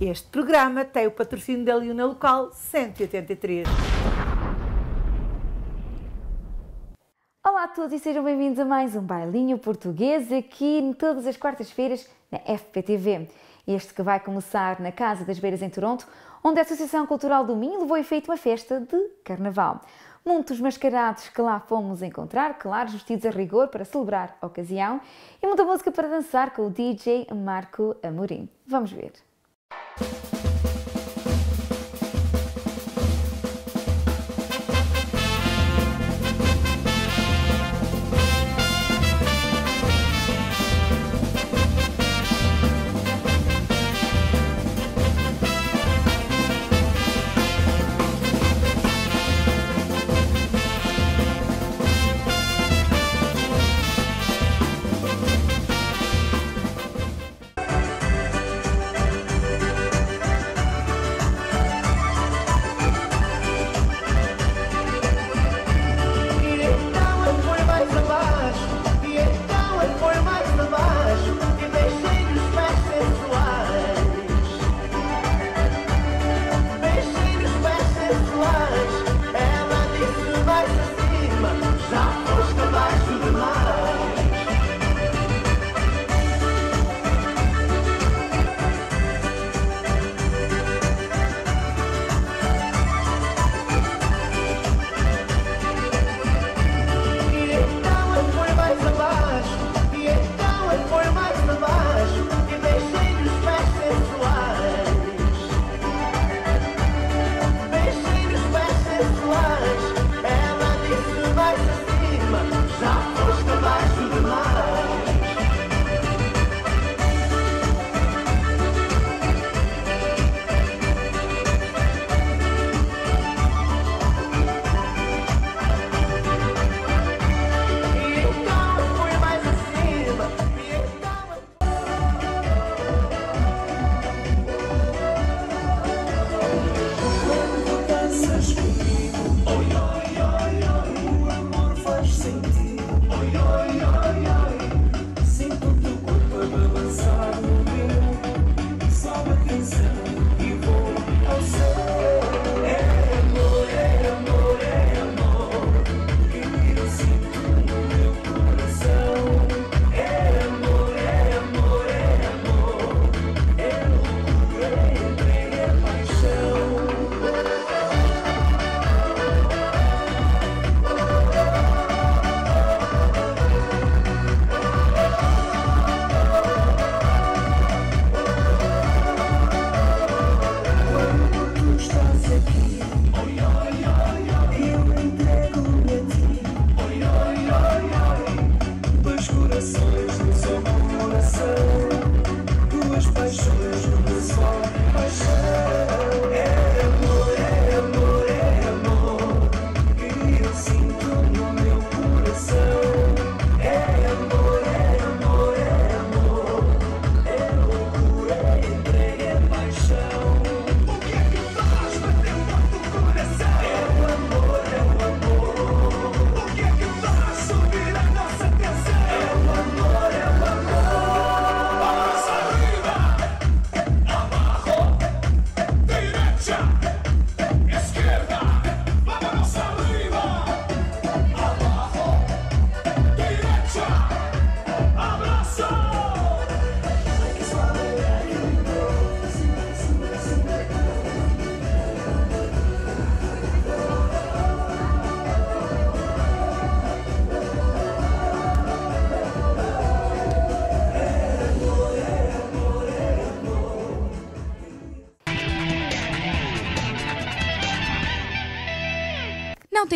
Este programa tem o patrocínio da Liuna Local 183. Olá a todos e sejam bem-vindos a mais um bailinho português aqui todas as quartas-feiras na FPTV. Este que vai começar na Casa das Beiras em Toronto, onde a Associação Cultural do Minho levou efeito uma festa de carnaval. Muitos mascarados que lá fomos encontrar, claro, vestidos a rigor para celebrar a ocasião, e muita música para dançar com o DJ Marco Amorim. Vamos ver. Não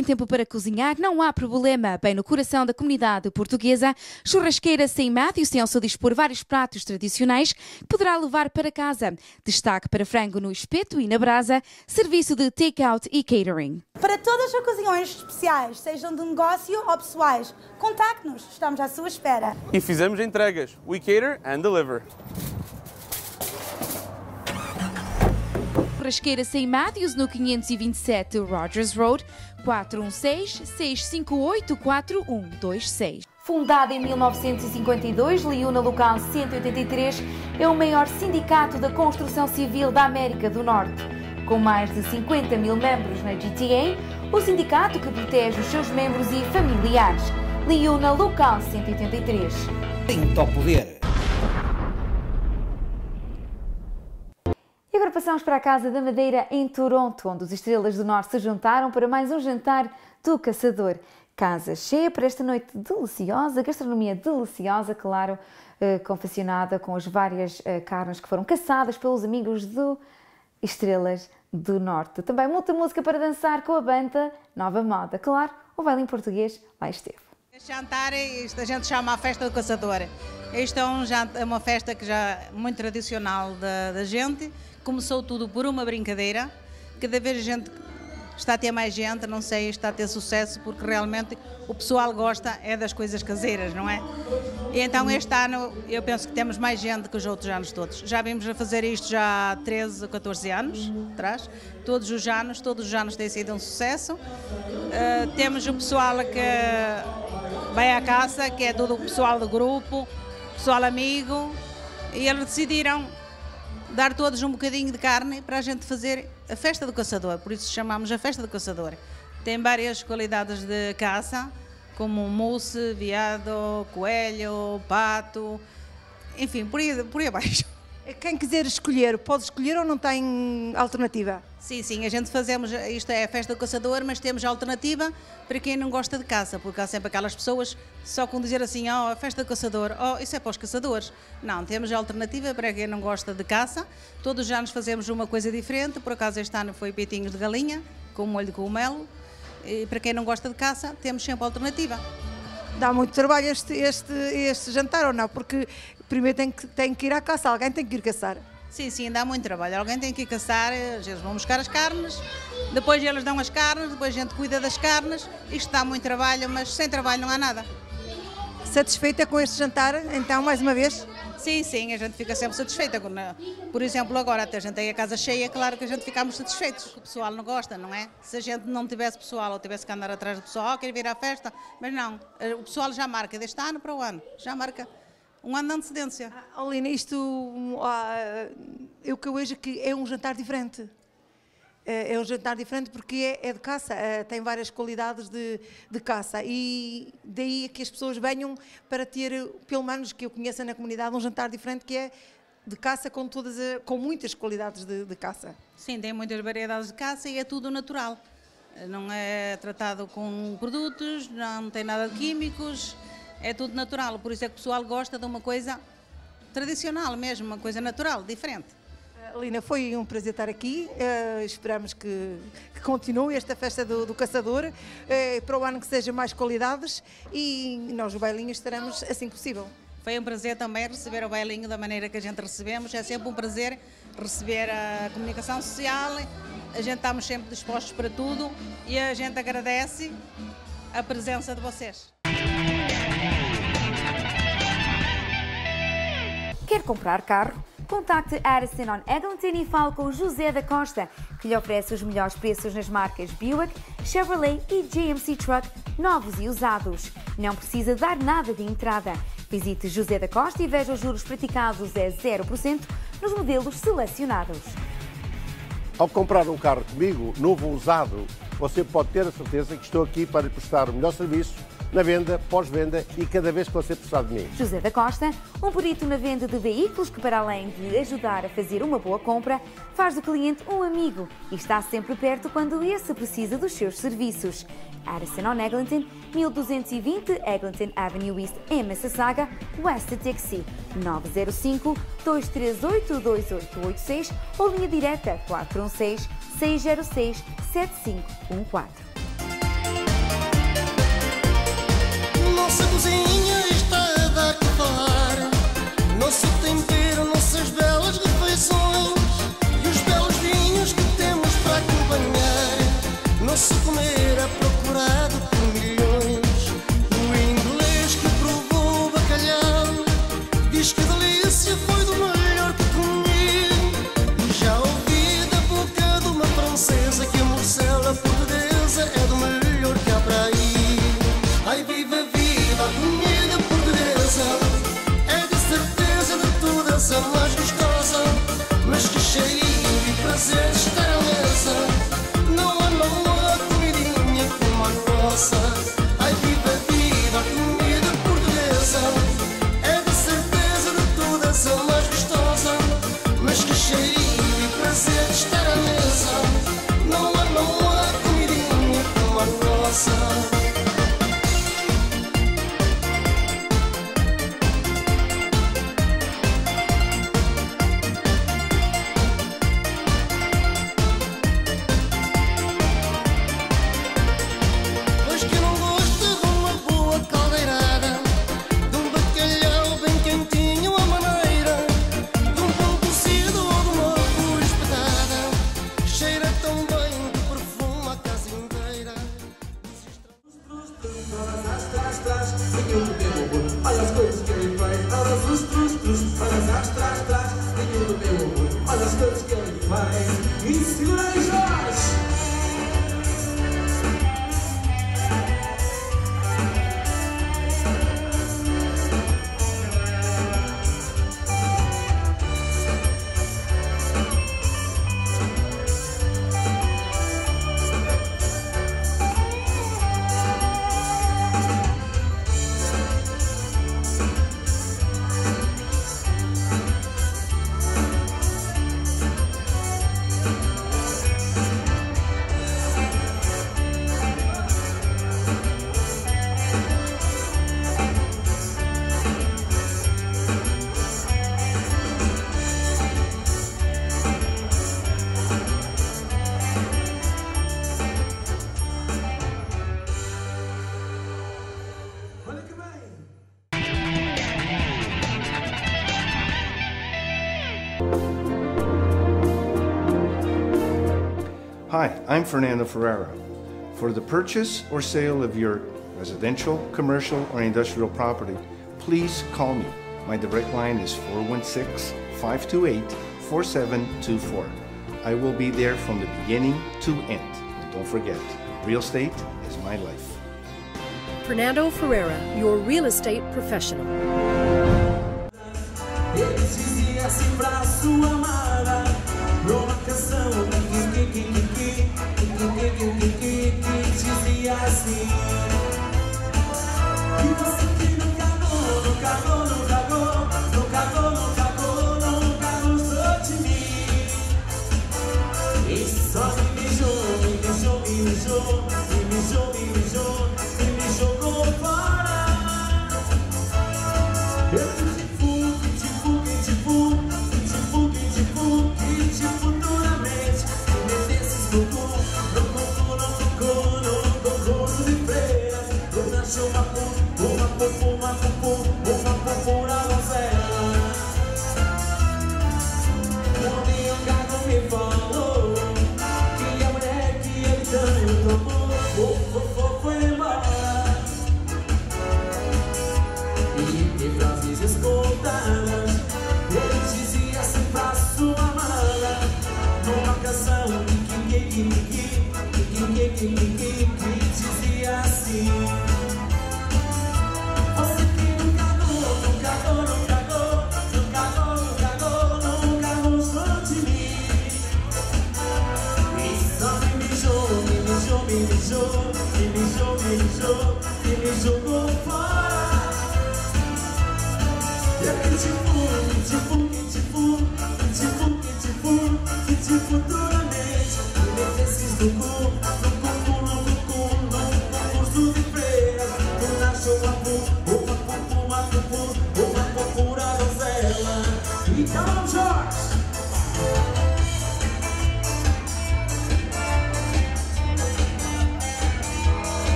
tem tempo para cozinhar? Não há problema. Bem no coração da comunidade portuguesa, Churrasqueira Sem Matthews tem ao seu dispor vários pratos tradicionais que poderá levar para casa. Destaque para frango no espeto e na brasa, serviço de take-out e catering. Para todas as ocasiões especiais, sejam de negócio ou pessoais, contacte-nos, estamos à sua espera. E fizemos entregas. We cater and deliver. Churrasqueira Sem Matthews no 527 Rogers Road, 416-658-4126. Fundada em 1952, Liuna Local 183 é o maior sindicato da construção civil da América do Norte. Com mais de 50 mil membros na GTA, o sindicato que protege os seus membros e familiares. Liuna Local 183. Tem ao poder. E agora passamos para a Casa da Madeira em Toronto, onde os Estrelas do Norte se juntaram para mais um jantar do caçador. Casa cheia para esta noite deliciosa, gastronomia deliciosa, claro, eh, confeccionada com as várias eh, carnes que foram caçadas pelos amigos do Estrelas do Norte. Também muita música para dançar com a banda Nova Moda. Claro, o baile em português lá esteve. Este jantar, isto a gente chama a festa do caçador. Isto é, um jantar, é uma festa que já é muito tradicional da, da gente. Começou tudo por uma brincadeira. Cada vez a gente está a ter mais gente, não sei, está a ter sucesso, porque realmente o pessoal gosta é das coisas caseiras, não é? E então este ano eu penso que temos mais gente que os outros anos todos. Já vimos a fazer isto já há 13 ou 14 anos atrás, todos os anos, todos os anos tem sido um sucesso. Uh, temos o pessoal que vai à caça, que é todo o pessoal do grupo, pessoal amigo, e eles decidiram dar todos um bocadinho de carne para a gente fazer a festa do caçador, por isso chamamos a festa do caçador. Tem várias qualidades de caça, como mousse, veado, coelho, pato, enfim, por aí, por aí abaixo. Quem quiser escolher, pode escolher ou não tem alternativa? Sim, sim, a gente fazemos, isto é a festa do caçador, mas temos alternativa para quem não gosta de caça, porque há sempre aquelas pessoas só com dizer assim, oh, a festa do caçador, oh, isso é para os caçadores. Não, temos alternativa para quem não gosta de caça. Todos os anos fazemos uma coisa diferente, por acaso este ano foi peitinhos de galinha, com molho de cogumelo, e para quem não gosta de caça, temos sempre alternativa. Dá muito trabalho este, este, este jantar ou não? Porque primeiro tem que, tem que ir à caça, alguém tem que ir caçar. Sim, sim, dá muito trabalho. Alguém tem que ir caçar, eles vão buscar as carnes, depois eles dão as carnes, depois a gente cuida das carnes. Isto dá muito trabalho, mas sem trabalho não há nada. Satisfeita com este jantar, então, mais uma vez? Sim, sim, a gente fica sempre satisfeita. Por exemplo, agora até a gente tem a casa cheia, claro que a gente ficamos satisfeitos. O pessoal não gosta, não é? Se a gente não tivesse pessoal ou tivesse que andar atrás do pessoal, oh, quer vir à festa, mas não, o pessoal já marca deste ano para o ano, já marca um ano de antecedência. Ah, Olina, isto, ah, eu que eu vejo que é um jantar diferente. É, é um jantar diferente porque é, é de caça, é, tem várias qualidades de, de, caça e daí é que as pessoas venham para ter, pelo menos que eu conheça na comunidade, um jantar diferente que é de caça com, todas, com muitas qualidades de, de caça. Sim, tem muitas variedades de caça e é tudo natural. Não é tratado com produtos, não tem nada de químicos é tudo natural, por isso é que o pessoal gosta de uma coisa tradicional mesmo, uma coisa natural, diferente. Lina, foi um prazer estar aqui. Uh, esperamos que, que, continue esta festa do, do caçador, uh, para o ano que seja mais qualidades e nós, o Bailinho, estaremos assim que possível. Foi um prazer também receber o Bailinho da maneira que a gente recebemos. É sempre um prazer receber a comunicação social. A gente estamos sempre dispostos para tudo e a gente agradece a presença de vocês. Quer comprar carro? Contacte Addison on Eglinton e fale com José da Costa, que lhe oferece os melhores preços nas marcas Buick, Chevrolet e GMC Truck, novos e usados. Não precisa dar nada de entrada. Visite José da Costa e veja os juros praticados a 0% nos modelos selecionados. Ao comprar um carro comigo, novo ou usado, você pode ter a certeza que estou aqui para lhe prestar o melhor serviço na venda, pós-venda e cada vez que você precisar de mim. José da Costa, um perito na venda de veículos que, para além de ajudar a fazer uma boa compra, faz do cliente um amigo e está sempre perto quando esse precisa dos seus serviços. Addison on Eglinton, 1220 Eglinton Avenue East, em Mississauga, West Dixie, 905 238 2886 ou linha direta 416 Nossa cozinha está a dar que. Nosso tempero, He's going fine. It's too late. Hi, I'm Fernando Ferreira. For the purchase or sale of your residential, commercial, or industrial property, please call me. My direct line is 416 528 4724. I will be there from the beginning to end. And don't forget, real estate is my life. Fernando Ferreira, your real estate professional. comigo, me dizia assim.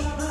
Thank you.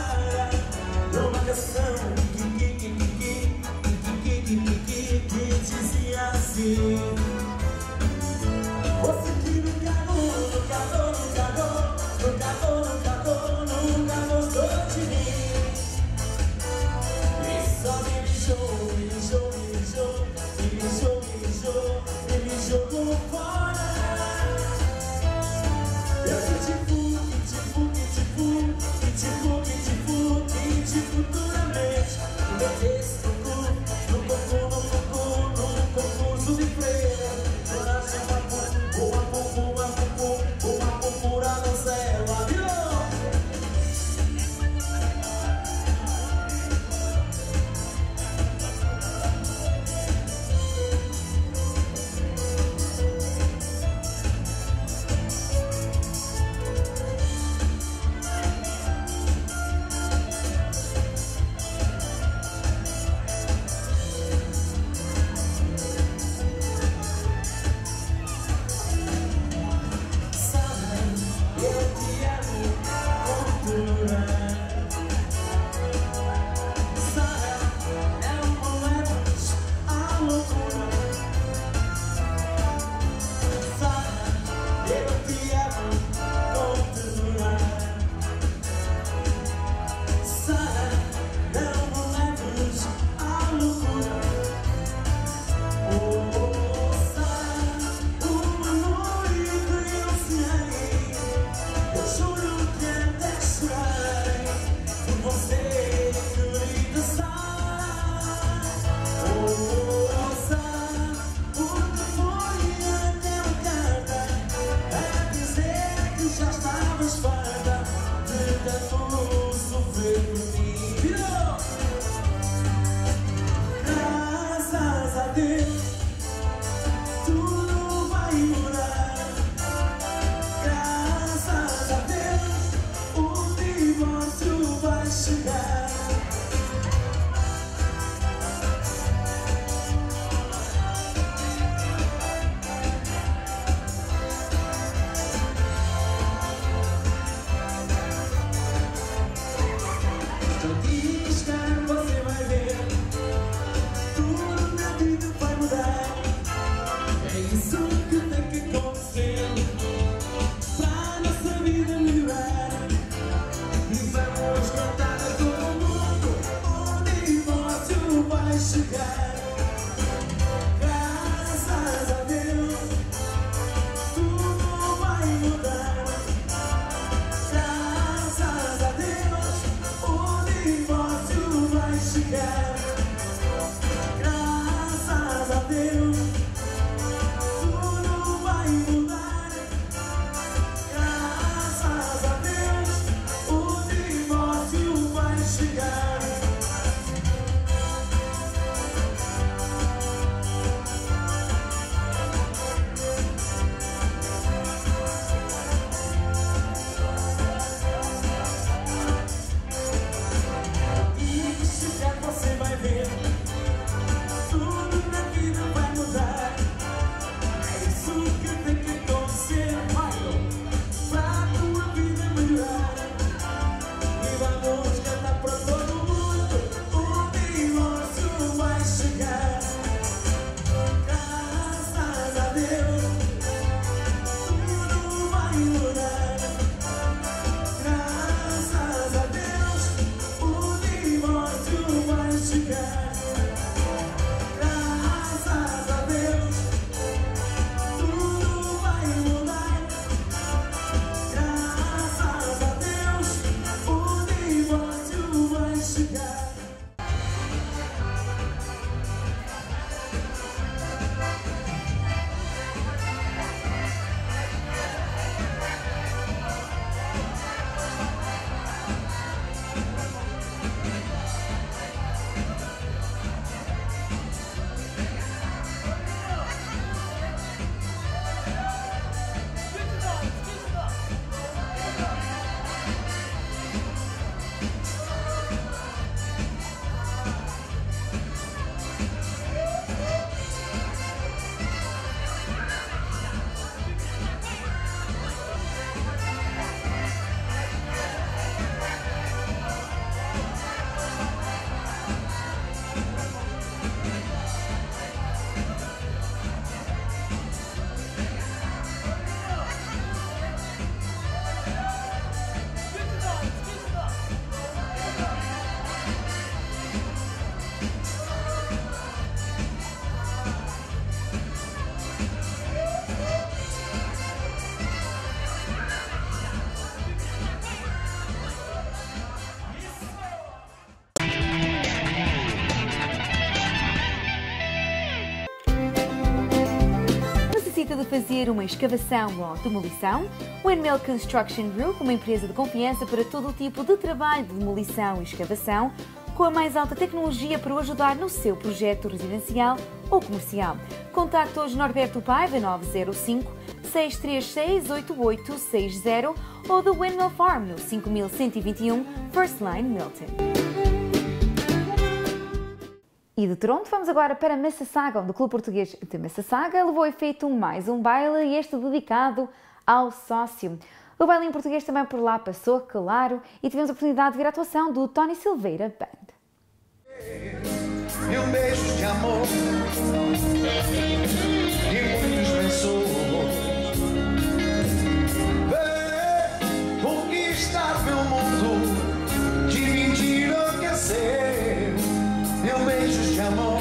Necessita de fazer uma escavação ou demolição? Windmill Construction Group, uma empresa de confiança para todo o tipo de trabalho de demolição e escavação, com a mais alta tecnologia para o ajudar no seu projeto residencial ou comercial. Contacte hoje Norberto Paiva 905 636 8860 ou The Windmill Farm no 5121 First Line Milton. E de Toronto vamos agora para Mississauga, onde o Clube Português de Mississauga levou a efeito mais um baile este dedicado ao sócio. O baile em português também por lá passou, claro, e tivemos a oportunidade de ver a atuação do Tony Silveira Band. e um beijo de amor am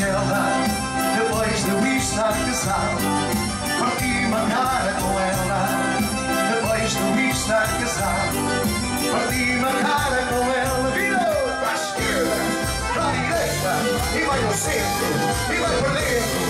Depois de eu estar casado, parti uma cara com ela. Depois de eu estar casado, parti uma cara com ela. Virou para a esquerda, para a direita, e vai ao centro, e vai para dentro,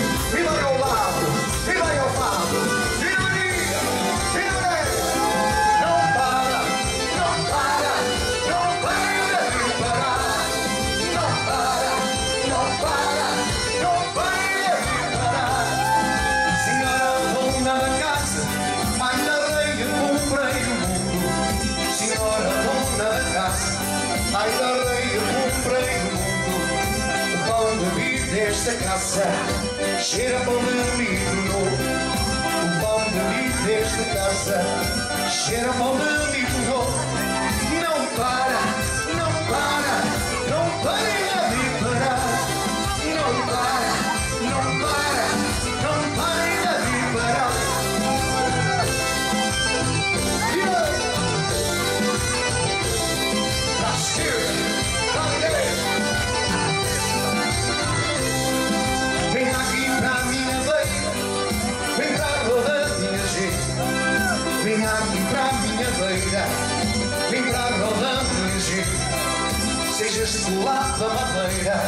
desta casa cheira pão de milho novo. O pão milho desta casa cheira pão de milho novo. Não para, gente. Sejas do lado da madeira,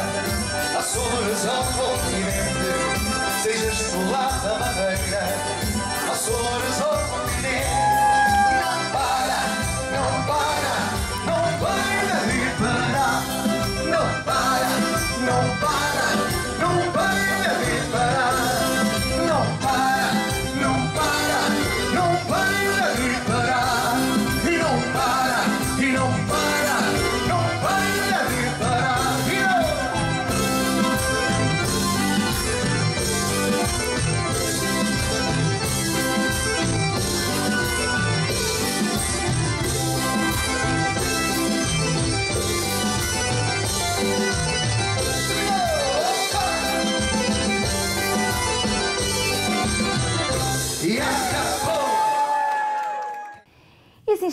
Açores ao continente. Sejas do lado da madeira, Açores ao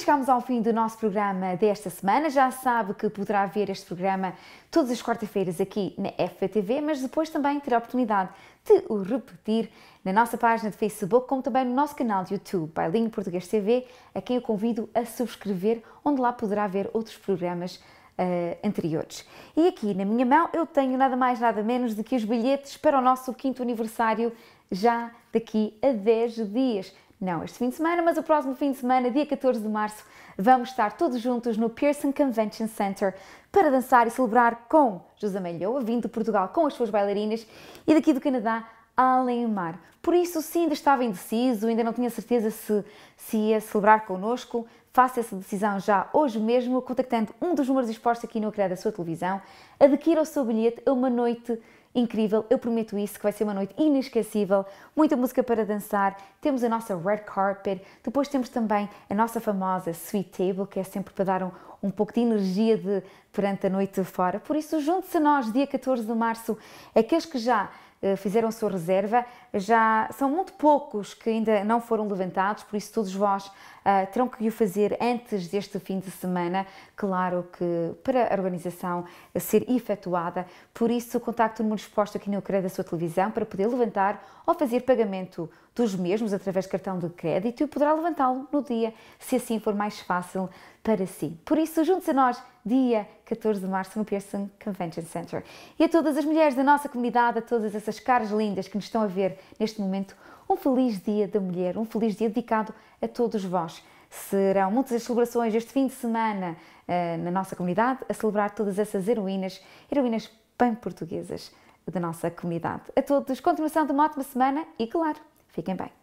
chegamos ao fim do nosso programa desta semana. Já sabe que poderá ver este programa todas as quarta-feiras aqui na FPTV, mas depois também terá a oportunidade de o repetir na nossa página de Facebook, como também no nosso canal de YouTube, Bailinho Português TV, a quem eu convido a subscrever, onde lá poderá ver outros programas eh, anteriores. E aqui na minha mão eu tenho nada mais, nada menos do que os bilhetes para o nosso quinto aniversário já daqui a 10 dias. Não este fim de semana, mas o próximo fim de semana, dia 14 de março, vamos estar todos juntos no Pearson Convention Center para dançar e celebrar com José Malhoa, vindo de Portugal com as suas bailarinas, e daqui do Canadá, Além Mar. Por isso, se ainda estava indeciso, ainda não tinha certeza se, se ia celebrar connosco, faça essa decisão já hoje mesmo, contactando um dos números expostos aqui no ecrã da sua televisão. Adquira o seu bilhete a uma noite incrível, eu prometo isso, que vai ser uma noite inesquecível, muita música para dançar, temos a nossa red carpet, depois temos também a nossa famosa sweet table, que é sempre para dar um, um pouco de energia de, perante a noite fora. Por isso, junte-se a nós, dia 14 de março, aqueles que já eh, fizeram sua reserva, já são muito poucos que ainda não foram levantados, por isso todos vós ah, terão que o fazer antes deste fim de semana, claro que para a organização ser efetuada, por isso contacte o número exposto aqui no ecrã da sua televisão para poder levantar ou fazer pagamento dos mesmos através de cartão de crédito e poderá levantá-lo no dia, se assim for mais fácil para si. Por isso, junte-se a nós, dia 14 de março, no Pearson Convention Center. E a todas as mulheres da nossa comunidade, a todas essas caras lindas que nos estão a ver neste momento, um feliz Dia da Mulher, um feliz dia dedicado a todos vós. Serão muitas as celebrações este fim de semana eh, na nossa comunidade, a celebrar todas essas heroínas, heroínas bem portuguesas da nossa comunidade. A todos, continuação de uma ótima semana e, claro, fiquem bem.